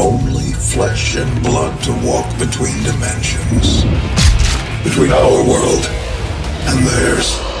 Only flesh and blood to walk between dimensions. Between our world and theirs.